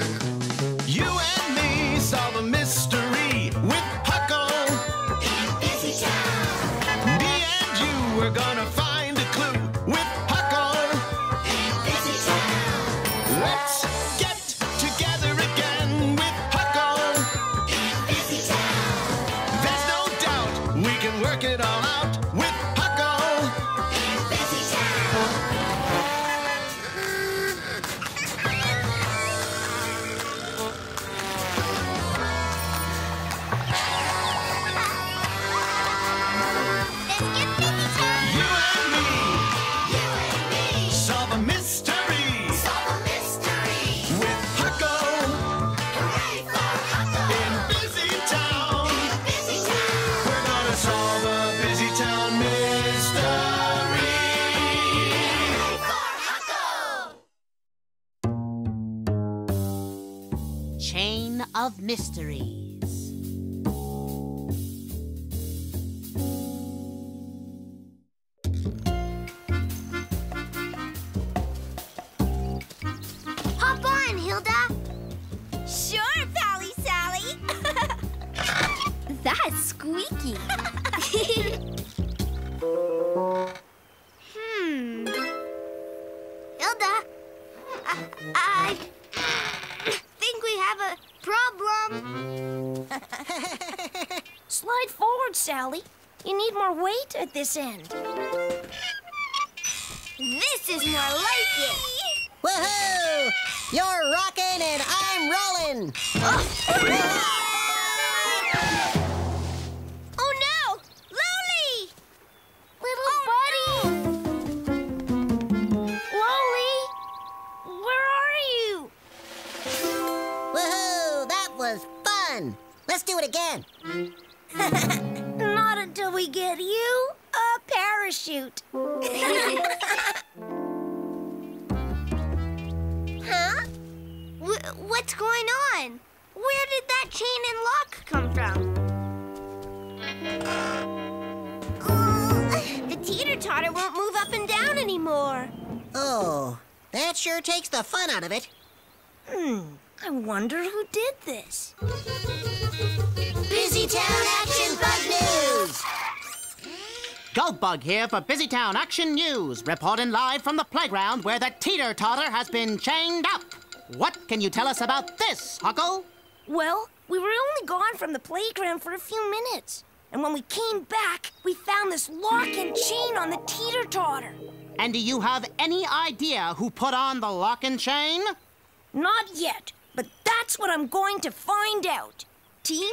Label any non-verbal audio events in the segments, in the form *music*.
You Mysteries. Hop on, Hilda. Sure, Pally Sally. *laughs* That's squeaky. *laughs* hmm. Hilda, I think we have a problem. *laughs* Slide forward, Sally. You need more weight at this end. This is more like it. Woohoo! You're rocking and I'm rolling. *laughs* Ah! We get you a parachute. *laughs* Huh? Wh- what's going on? Where did that chain and lock come from? the teeter totter won't move up and down anymore. Oh, that sure takes the fun out of it. Hmm. I wonder who did this. Busy Town Action Bug News! Goldbug here for Busytown Action News, reporting live from the playground where the teeter totter has been chained up. What can you tell us about this, Huckle? Well, we were only gone from the playground for a few minutes. And when we came back, we found this lock and chain on the teeter totter. And do you have any idea who put on the lock and chain? Not yet, but that's what I'm going to find out. Team,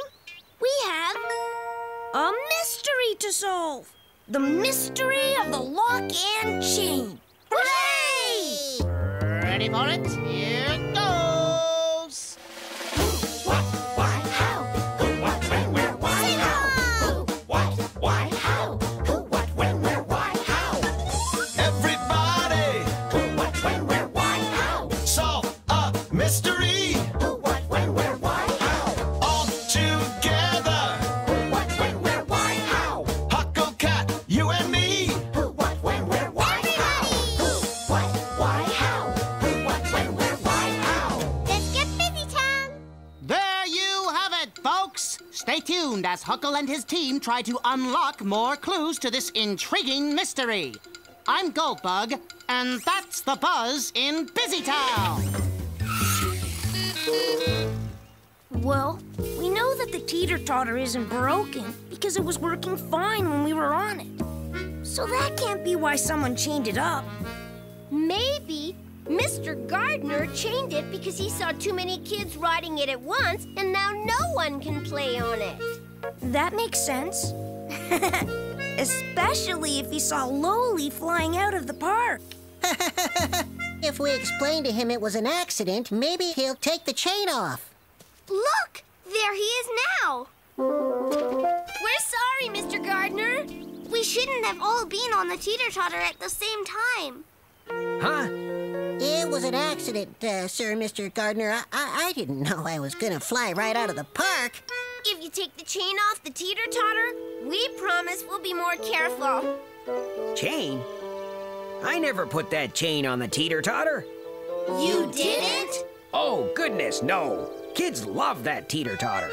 we have a mystery to solve. The mystery of the lock and chain. Hooray! Ready for it? Stay tuned as Huckle and his team try to unlock more clues to this intriguing mystery. I'm Goldbug, and that's the buzz in Busytown. Well, we know that the teeter totter isn't broken because it was working fine when we were on it. So that can't be why someone chained it up. Maybe Mr. Gardner chained it because he saw too many kids riding it at once, and now no one can play on it. That makes sense. *laughs* Especially if he saw Lowly flying out of the park. *laughs* If we explain to him it was an accident, maybe he'll take the chain off. Look, there he is now. We're sorry, Mr. Gardner. We shouldn't have all been on the teeter totter at the same time. Huh? It was an accident, uh, sir, Mr. Gardner. I, I, I didn't know I was gonna fly right out of the park. If you take the chain off the teeter totter, we promise we'll be more careful. Chain? I never put that chain on the teeter totter. You didn't? Oh, goodness, no. Kids love that teeter totter.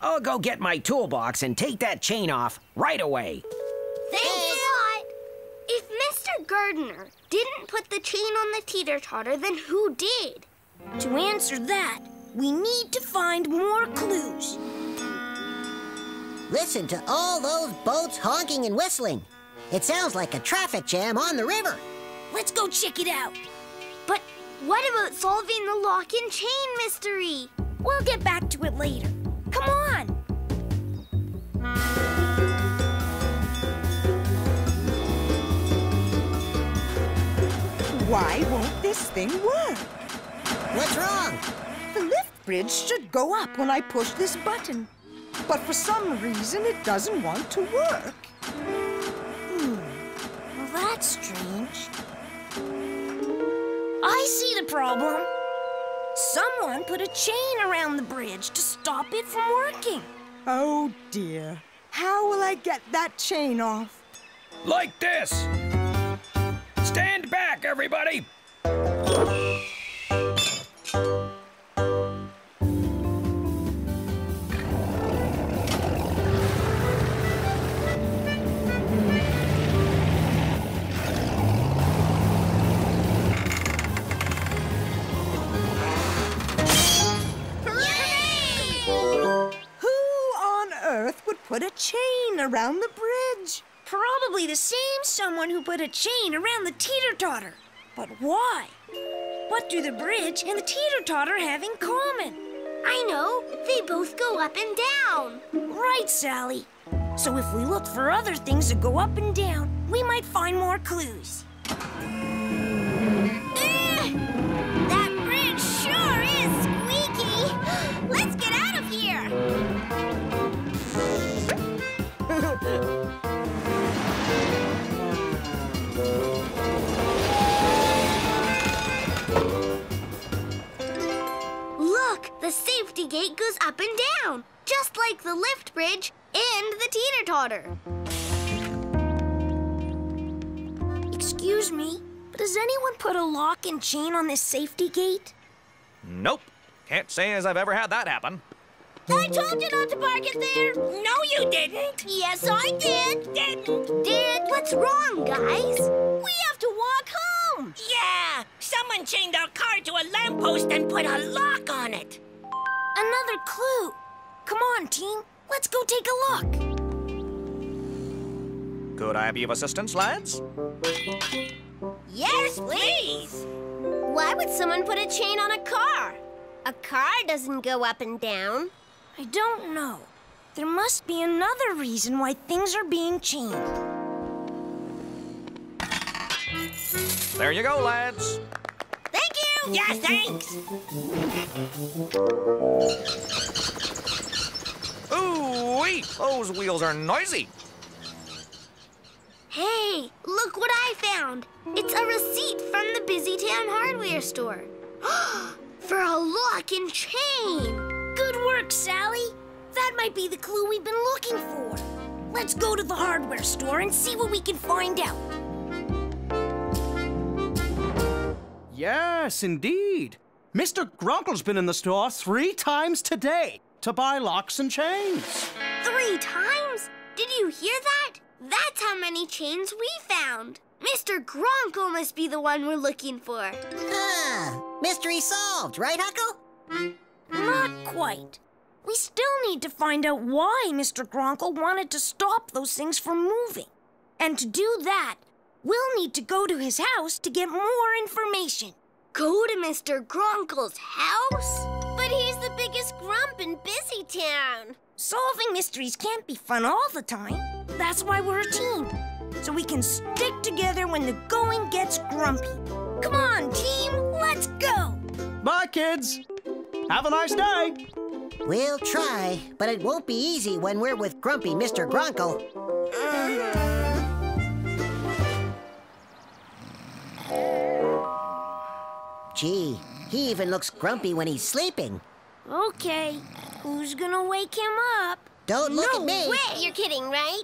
I'll go get my toolbox and take that chain off right away. Thanks a lot. If Mr. Gardner didn't put the chain on the teeter totter, then who did? To answer that, we need to find more clues. Listen to all those boats honking and whistling. It sounds like a traffic jam on the river. Let's go check it out. But what about solving the lock and chain mystery? We'll get back to it later. Come on. Why won't this thing work? What's wrong? The lift bridge should go up when I push this button. But for some reason, it doesn't want to work. Hmm. Well, that's strange. I see the problem. Someone put a chain around the bridge to stop it from working. Oh dear. How will I get that chain off? Like this. Stand back, everybody. Who on earth would put a chain around the bridge? Probably the same someone who put a chain around the teeter totter. But why? What do the bridge and the teeter totter have in common? I know. They both go up and down. Right, Sally. So if we look for other things that go up and down, we might find more clues. Safety gate goes up and down, just like the lift bridge and the teeter totter. Excuse me, but does anyone put a lock and chain on this safety gate? Nope. Can't say as I've ever had that happen. I told you not to park it there. No, you didn't. Yes, I did. Didn't. Did. What's wrong, guys? We have to walk home. Yeah, someone chained our car to a lamppost and put a lock on it. Another clue. Come on, team. Let's go take a look. Could I be of assistance, lads? Yes, please. Why would someone put a chain on a car? A car doesn't go up and down. I don't know. There must be another reason why things are being chained. There you go, lads. You. Yeah, thanks. Ooh, wee! Those wheels are noisy. Hey, look what I found. It's a receipt from the Busy Town hardware store. *gasps* For a lock and chain. Good work, Sally. That might be the clue we've been looking for. Let's go to the hardware store and see what we can find out. Yes, indeed. Mr. Gronkle's been in the store three times today to buy locks and chains. Three times? Did you hear that? That's how many chains we found. Mr. Gronkle must be the one we're looking for. Ah, mystery solved, right, Huckle? Not quite. We still need to find out why Mr. Gronkle wanted to stop those things from moving. And to do that, we'll need to go to his house to get more information. Go to Mr. Gronkle's house? But he's the biggest grump in Busy Town. Solving mysteries can't be fun all the time. That's why we're a team. So we can stick together when the going gets grumpy. Come on, team, let's go! Bye, kids. Have a nice day. We'll try, but it won't be easy when we're with grumpy Mr. Gronkle. Uh-huh. Gee, he even looks grumpy when he's sleeping. Okay, who's gonna wake him up? Don't look no at me. way! You're kidding, right?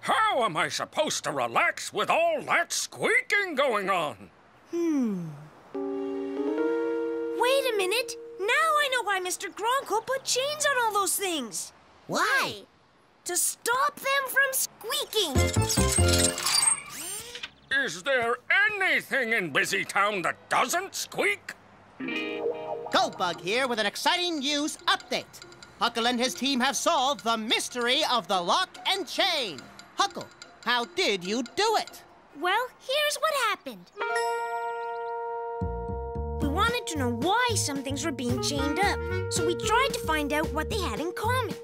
How am I supposed to relax with all that squeaking going on? Hmm. Wait a minute. Now I know why Mr. Gronkle put chains on all those things. Why? To stop them from squeaking. Is there anything in Busy Town that doesn't squeak? Goldbug here with an exciting news update. Huckle and his team have solved the mystery of the lock and chain. Huckle, how did you do it? Well, here's what happened. We wanted to know why some things were being chained up, so we tried to find out what they had in common.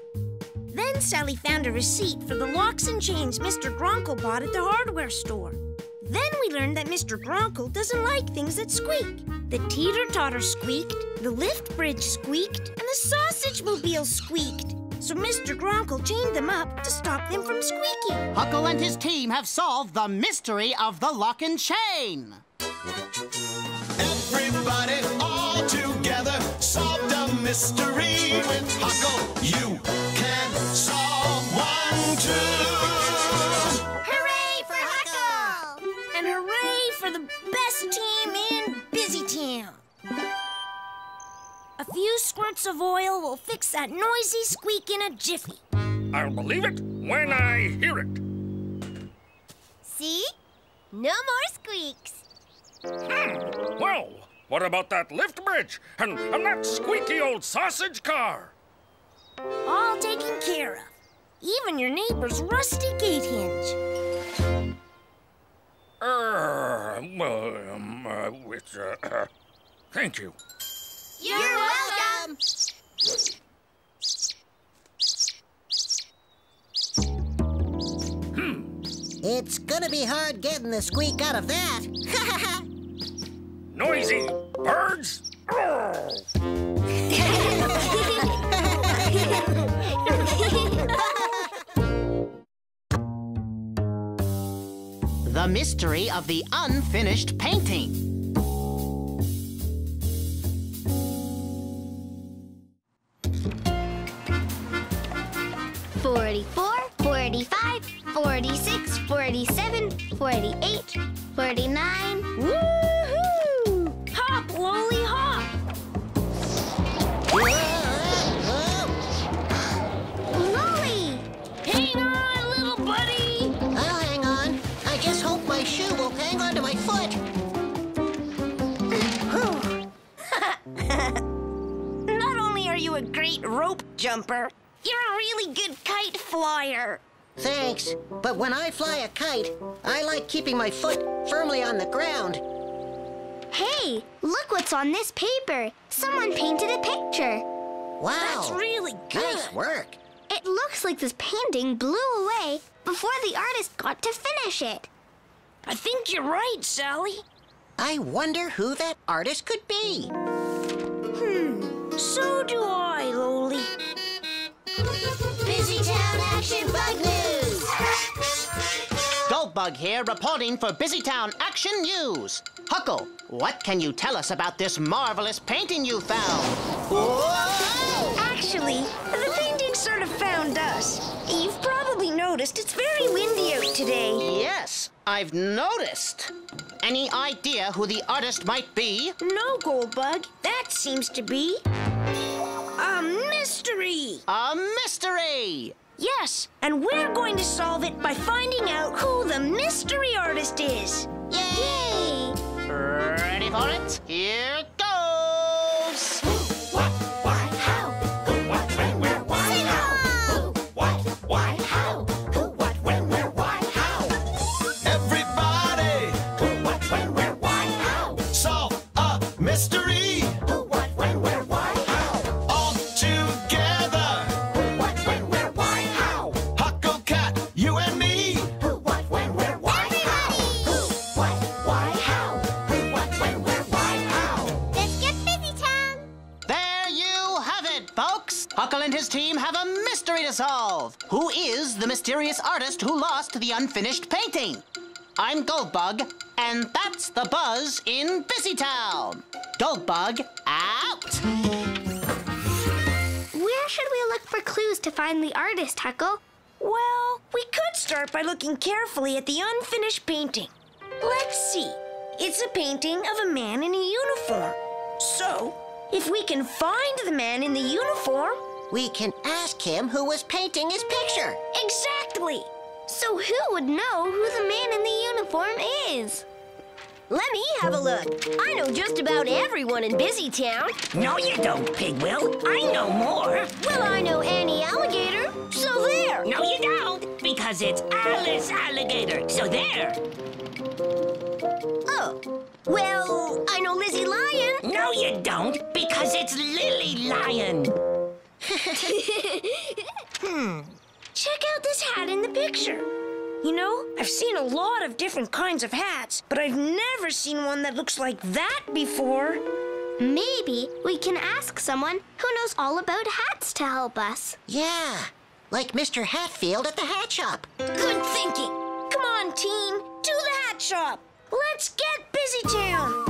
Then Sally found a receipt for the locks and chains Mr. Gronkle bought at the hardware store. Then we learned that Mr. Gronkle doesn't like things that squeak. The teeter-totter squeaked, the lift bridge squeaked, and the sausage mobile squeaked. So Mr. Gronkle chained them up to stop them from squeaking. Huckle and his team have solved the mystery of the lock and chain. Everybody all together solved a mystery with Huckle. You for the best team in Busy Town. A few squirts of oil will fix that noisy squeak in a jiffy. I'll believe it when I hear it. See? No more squeaks. Hmm. Well, what about that lift bridge and, and that squeaky old sausage car? All taken care of. Even your neighbor's rusty gate hinge. Uh, well, um, uh, it's, uh, *coughs* thank you. You're, welcome. Hmm. It's gonna be hard getting the squeak out of that. *laughs* Noisy Of the unfinished painting. Forty-four, forty-five, forty-six, forty-seven, forty-eight, forty-nine. Rope jumper, you're a really good kite flyer. Thanks. But when I fly a kite, I like keeping my foot firmly on the ground. Hey, look what's on this paper. Someone painted a picture. Wow. That's really good. Nice work. It looks like this painting blew away before the artist got to finish it. I think you're right, Sally. I wonder who that artist could be. So do I, Lowly. Busy Town Action Bug News. Goldbug here reporting for Busy Town Action News. Huckle, what can you tell us about this marvelous painting you found? Whoa! Actually, the painting sort of found us. You've probably noticed it's very windy out today. Yes, I've noticed. Any idea who the artist might be? No, Goldbug. That seems to be mystery. A mystery! Yes, and we're going to solve it by finding out who the mystery artist is. Yay! Ready for it? Here goes! What, why, how? Who, what, when, where, why, how? Who, what, why, how? Who, what, when, where, why, how? Everybody! Who, what, when, where, why, how? Solve a mystery! Mysterious artist who lost the unfinished painting? I'm Goldbug, and that's the buzz in Busytown. Goldbug, out! Where should we look for clues to find the artist, Huckle? Well, we could start by looking carefully at the unfinished painting. Let's see. It's a painting of a man in a uniform. So, if we can find the man in the uniform, We can ask him who was painting his picture. exactly. So who would know who the man in the uniform is? Let me have a look. I know just about everyone in Busy Town. No, you don't, Pigwill. I know more. Well, I know Annie Alligator, so there. No, you don't, because it's Alice Alligator. So there. Oh, well, I know Lizzie Lion. No, you don't, because it's Lily Lion. Hmm. Check out this hat in the picture. You know, I've seen a lot of different kinds of hats, but I've never seen one that looks like that before. Maybe we can ask someone who knows all about hats to help us. Yeah, like Mr. Hatfield at the hat shop. Good thinking. Come on, team, to the hat shop. Let's get Busy Town.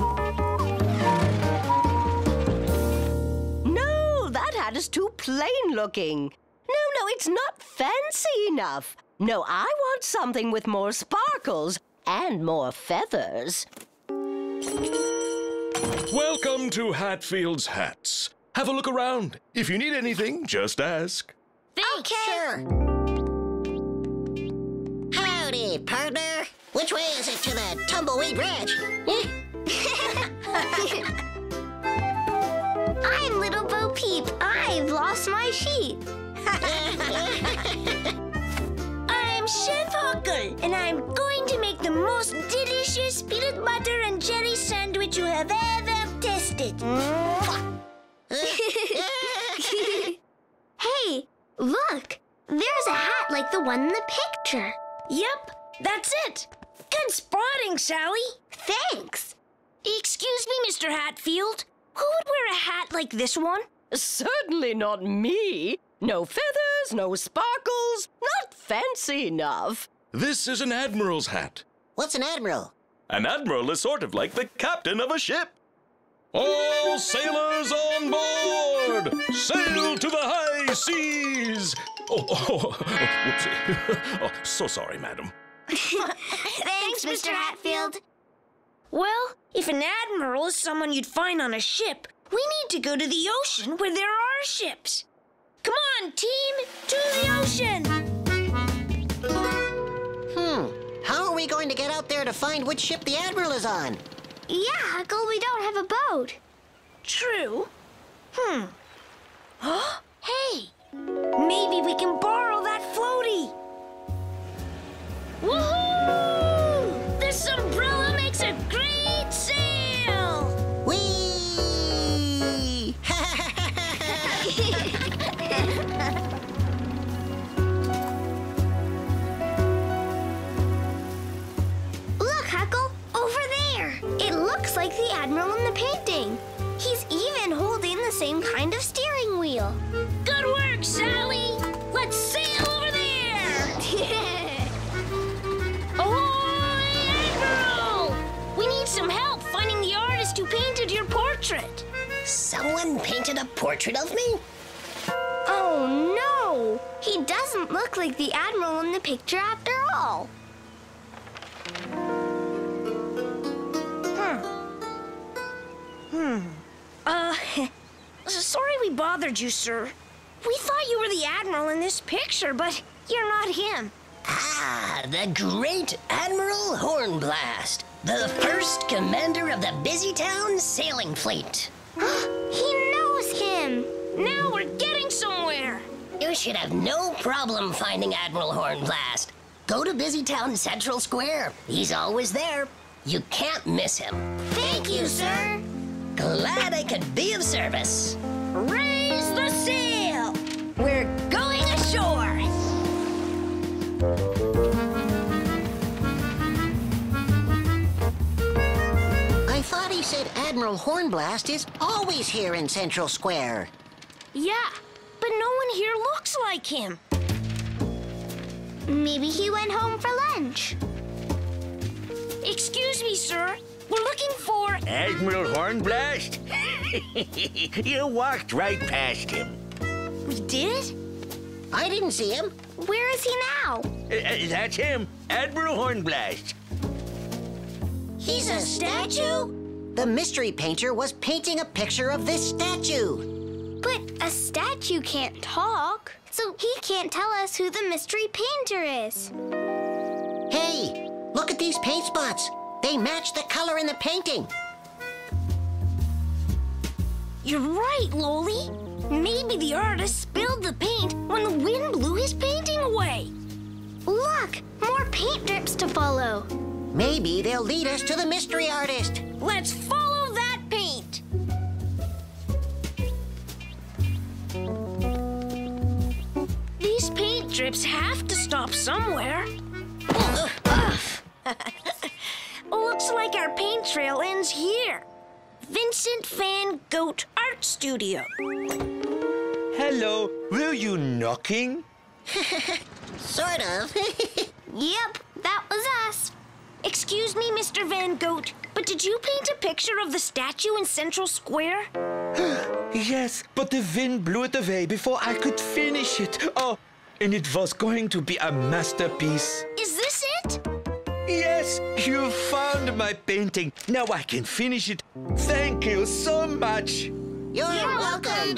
No, that hat is too plain looking. No, no, it's not fancy enough. No, I want something with more sparkles and more feathers. Welcome to Hatfield's Hats. Have a look around. If you need anything, just ask. Okay. Sure. Howdy, partner. Which way is it to the Tumbleweed Ranch? *laughs* *laughs* Lost my sheep. *laughs* I'm Chef Huckle, and I'm going to make the most delicious peanut butter and jelly sandwich you have ever tasted. *laughs* Hey, look. There's a hat like the one in the picture. Yep, that's it. Good spotting, Sally. Thanks. Excuse me, Mr. Hatfield. Who would wear a hat like this one? Certainly not me. No feathers, no sparkles, not fancy enough. This is an admiral's hat. What's an admiral? An admiral is sort of like the captain of a ship. All sailors on board! Sail to the high seas! Oh, oh, oh, oh whoopsie. *laughs* oh, so sorry, madam. *laughs* Thanks, Mr. Hatfield. Well, if an admiral is someone you'd find on a ship, we need to go to the ocean where there are ships. Come on, team, to the ocean! Hmm. How are we going to get out there to find which ship the admiral is on? Yeah, Huckle, we don't have a boat. True. Hmm. *gasps* Hey, Maybe we can borrow that floaty. Woohoo! Portrait of me? Oh no! He doesn't look like the Admiral in the picture after all. Hmm. Uh, *laughs* sorry we bothered you, sir. We thought you were the Admiral in this picture, but you're not him. Ah, the great Admiral Hornblast, the first commander of the Busytown sailing fleet. Should have no problem finding Admiral Hornblast. Go to Busytown Central Square. He's always there. You can't miss him. Thank you, sir! Glad I could be of service. Raise the sail! We're going ashore! I thought he said Admiral Hornblast is always here in Central Square. Yeah, but no one here looks like him. Maybe he went home for lunch. Excuse me, sir. We're looking for. Admiral Hornblast? *laughs* you walked right past him. We did? I didn't see him. Where is he now? Uh, uh, that's him, Admiral Hornblast. He's a statue? The mystery painter was painting a picture of this statue. But a statue can't talk, so he can't tell us who the mystery painter is. Hey, look at these paint spots. They match the color in the painting. You're right, Lowly. Maybe the artist spilled the paint when the wind blew his painting away. Look, more paint drips to follow. Maybe they'll lead us to the mystery artist. Let's follow drips have to stop somewhere. *laughs* Looks like our paint trail ends here. Vincent Van Gogh Art Studio. Hello, were you knocking? *laughs* Sort of. *laughs* Yep, that was us. Excuse me, Mr. Van Gogh, but did you paint a picture of the statue in Central Square? *gasps* Yes, but the wind blew it away before I could finish it. Oh, and it was going to be a masterpiece. Is this it? Yes, you found my painting. Now I can finish it. Thank you so much. You're, welcome.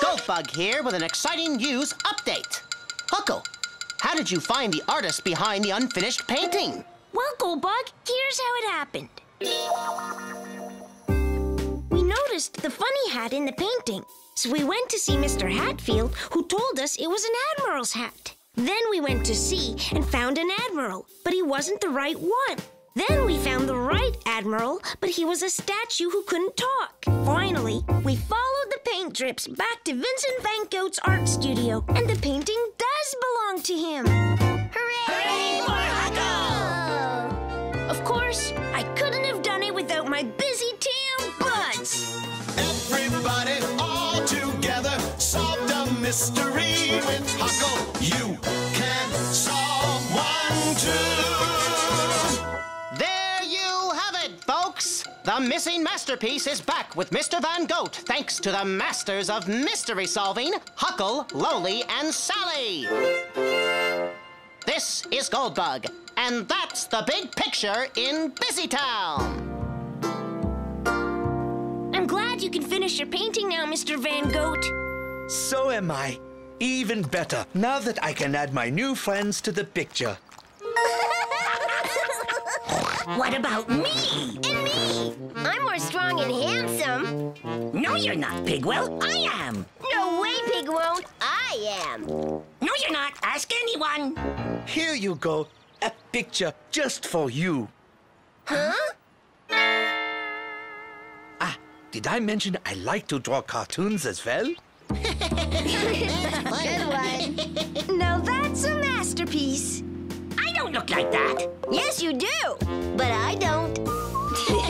Goldbug here with an exciting news update. Huckle, how did you find the artist behind the unfinished painting? Well, Goldbug, here's how it happened. We noticed the funny hat in the painting, so we went to see Mr. Hatfield, who told us it was an admiral's hat. Then we went to see and found an admiral, but he wasn't the right one. Then we found the right admiral, but he was a statue who couldn't talk. Finally, we followed the paint drips back to Vincent Van Gogh's art studio, and the painting does belong to him. Hooray! Hooray for Huckle! Of course, I couldn't have done it without my busy team buds. Everybody mystery with Huckle. You can solve one too. There you have it, folks. The missing masterpiece is back with Mr. Van Gogh, thanks to the masters of mystery solving, Huckle, Lowly, and Sally. This is Goldbug, and that's the big picture in Busytown. I'm glad you can finish your painting now, Mr. Van Gogh. So am I. Even better, now that I can add my new friends to the picture. *laughs* What about me? And me! I'm more strong and handsome. No, you're not, Pigwill. I am. No way, Pig won't. I am. No, you're not. Ask anyone. Here you go. A picture just for you. Huh? Ah, did I mention I like to draw cartoons as well? Good one. Now that's a masterpiece. I don't look like that. Yes, you do. But I don't. *laughs*